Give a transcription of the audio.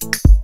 Bye.